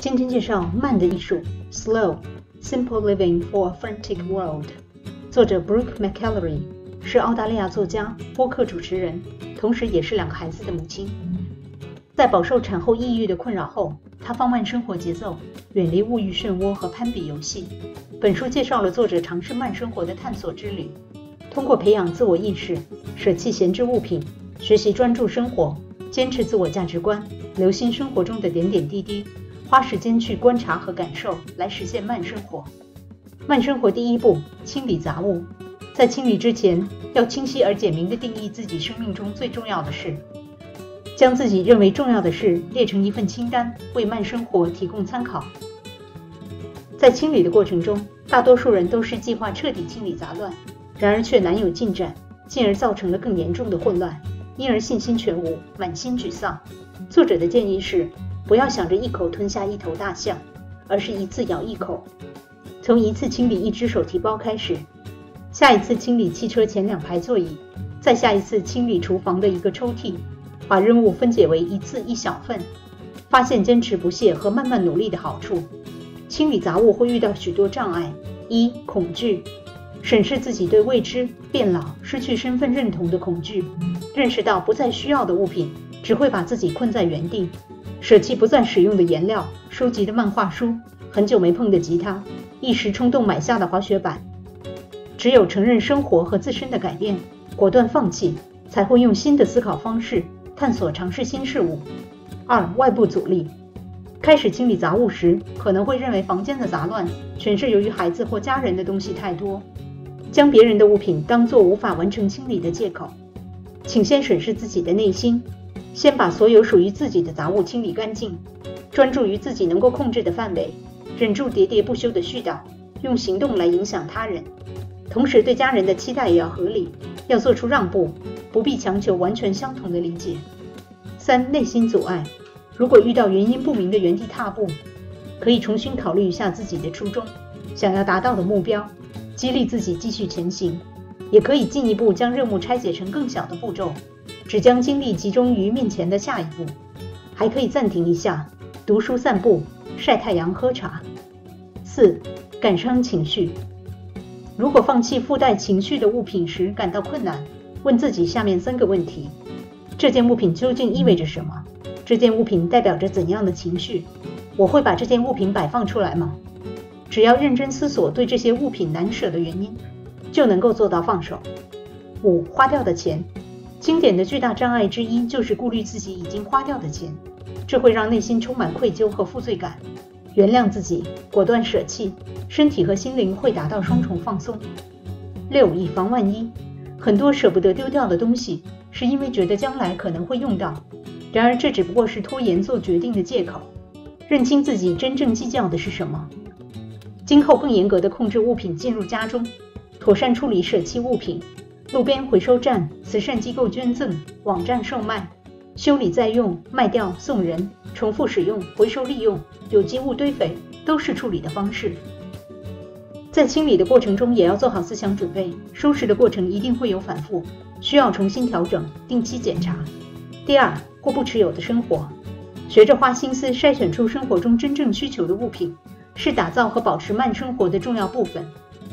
今天介绍慢的艺术，Slow Simple Living for a Frantic World。作者 Brooke McAlary 是澳大利亚作家、播客主持人，同时也是两个孩子的母亲。在饱受产后抑郁的困扰后，她放慢生活节奏，远离物欲漩涡和攀比游戏。本书介绍了作者尝试慢生活的探索之旅，通过培养自我意识，舍弃闲置物品，学习专注生活，坚持自我价值观，留心生活中的点点滴滴。花时间去观察和感受，来实现慢生活。慢生活第一步，清理杂物。在清理之前，要清晰而简明地定义自己生命中最重要的事，将自己认为重要的事列成一份清单，为慢生活提供参考。在清理的过程中，大多数人都是计划彻底清理杂乱，然而却难有进展，进而造成了更严重的混乱，因而信心全无，满心沮丧。作者的建议是。不要想着一口吞下一头大象，而是一次咬一口。从一次清理一只手提包开始，下一次清理汽车前两排座椅，再下一次清理厨房的一个抽屉。把任务分解为一次一小份，发现坚持不懈和慢慢努力的好处。清理杂物会遇到许多障碍：一、恐惧，审视自己对未知、变老、失去身份认同的恐惧，认识到不再需要的物品只会把自己困在原地。舍弃不再使用的颜料、收集的漫画书、很久没碰的吉他、一时冲动买下的滑雪板。只有承认生活和自身的改变，果断放弃，才会用新的思考方式探索、尝试新事物。二、外部阻力。开始清理杂物时，可能会认为房间的杂乱全是由于孩子或家人的东西太多，将别人的物品当作无法完成清理的借口。请先审视自己的内心。先把所有属于自己的杂物清理干净，专注于自己能够控制的范围，忍住喋喋不休的絮叨，用行动来影响他人。同时，对家人的期待也要合理，要做出让步，不必强求完全相同的理解。三、内心阻碍，如果遇到原因不明的原地踏步，可以重新考虑一下自己的初衷，想要达到的目标，激励自己继续前行。也可以进一步将任务拆解成更小的步骤。只将精力集中于面前的下一步，还可以暂停一下，读书、散步、晒太阳、喝茶。四、感伤情绪。如果放弃附带情绪的物品时感到困难，问自己下面三个问题：这件物品究竟意味着什么？这件物品代表着怎样的情绪？我会把这件物品摆放出来吗？只要认真思索对这些物品难舍的原因，就能够做到放手。五、花掉的钱。经典的巨大障碍之一就是顾虑自己已经花掉的钱，这会让内心充满愧疚和负罪感。原谅自己，果断舍弃，身体和心灵会达到双重放松。六，以防万一，很多舍不得丢掉的东西，是因为觉得将来可能会用到，然而这只不过是拖延做决定的借口。认清自己真正计较的是什么，今后更严格的控制物品进入家中，妥善处理舍弃物品。路边回收站、慈善机构捐赠、网站售卖、修理再用、卖掉送人、重复使用、回收利用、有机物堆肥，都是处理的方式。在清理的过程中，也要做好思想准备，收拾的过程一定会有反复，需要重新调整，定期检查。第二，过不持有的生活，学着花心思筛选出生活中真正需求的物品，是打造和保持慢生活的重要部分。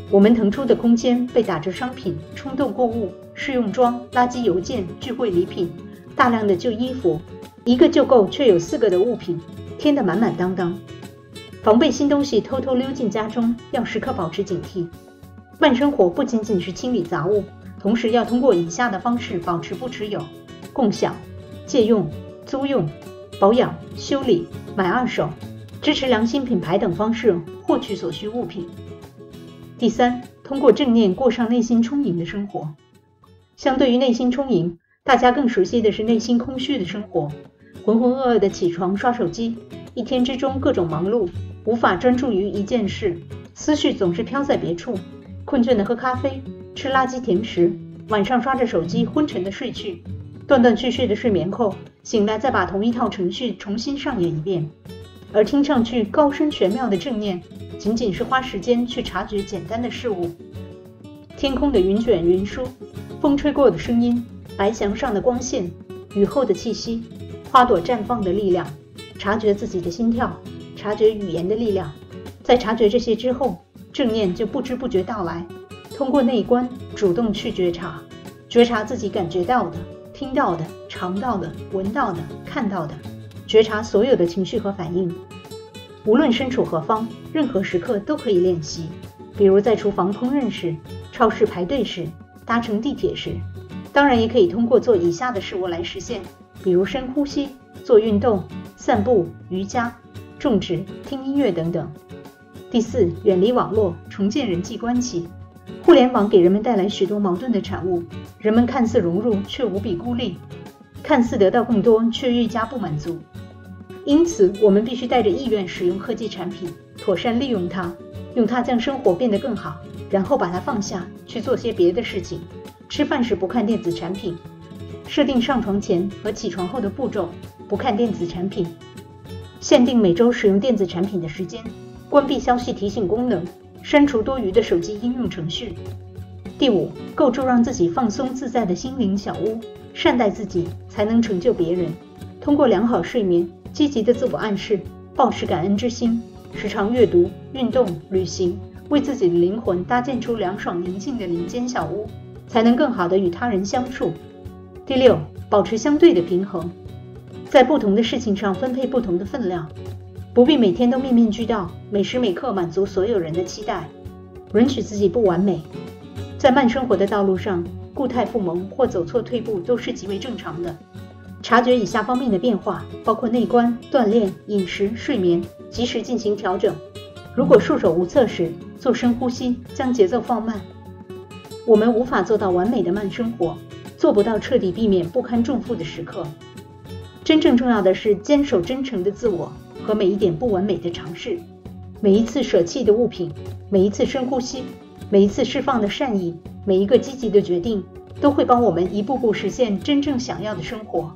我们腾出的空间被打着商品、冲动购物、试用装、垃圾邮件、聚会礼品、大量的旧衣服，一个就够却有四个的物品填得满满当当。防备新东西偷偷溜进家中，要时刻保持警惕。慢生活不仅仅是清理杂物，同时要通过以下的方式保持不持有：共享、借用、租用、保养、修理、买二手、支持良心品牌等方式获取所需物品。第三，通过正念过上内心充盈的生活。相对于内心充盈，大家更熟悉的是内心空虚的生活。浑浑噩噩的起床刷手机，一天之中各种忙碌，无法专注于一件事，思绪总是飘在别处。困倦的喝咖啡，吃垃圾甜食，晚上刷着手机昏沉的睡去。断断续续的睡眠后，醒来再把同一套程序重新上演一遍。而听上去高深玄妙的正念。仅仅是花时间去察觉简单的事物，天空的云卷云舒，风吹过的声音，白墙上的光线，雨后的气息，花朵绽放的力量，察觉自己的心跳，察。觉语言的力量。在察觉这些之后，正念就不知不觉到来。通过内观，主动去觉察，觉察自己感觉到的、听到的、尝到的、闻到的、看到的，觉察所有的情绪和反应。无论身处何方，任何时刻都可以练习。比如在厨房烹饪时、超市排队时、搭乘地铁时。当然，也可以通过做以下的事物来实现，比如深呼吸、做运动、散步、瑜伽、种植、听音乐等等。第四，远离网络，重建人际关系。互联网给人们带来许多矛盾的产物，人们看似融入，却无比孤立；看似得到更多，却愈加不满足。因此，我们必须带着意愿使用科技产品，妥善利用它，用它将生活变得更好，然后把它放下，去做些别的事情。吃饭时不看电子产品，设定上床前和起床后的步骤，不看电子产品，限定每周使用电子产品的时间，关闭消息提醒功能。删除多余的手机应用程序。第五，构筑让自己放松自在的心灵小屋，善待自己，才能成就别人。通过良好睡眠、积极的自我暗示、保持感恩之心、时常阅读、运动、旅行，为自己的灵魂搭建出凉爽宁静的林间小屋，才能更好的与他人相处。第六，保持相对的平衡，在不同的事情上分配不同的分量。不必每天都面面俱到，每时每刻满足所有人的期待，允许自己不完美。在慢生活的道路上，固态复萌或走错退步都是极为正常的。察觉以下方面的变化，包括内观、锻炼、饮食、睡眠，及时进行调整。如果束手无策时，做深呼吸，将节奏放慢。我们无法做到完美的慢生活，做不到彻底避免不堪重负的时刻。真正重要的是坚守真诚的自我。和每一点不完美的尝试，每一次舍弃的物品，每一次深呼吸，每一次释放的善意，每一个积极的决定，都会帮我们一步步实现真正想要的生活。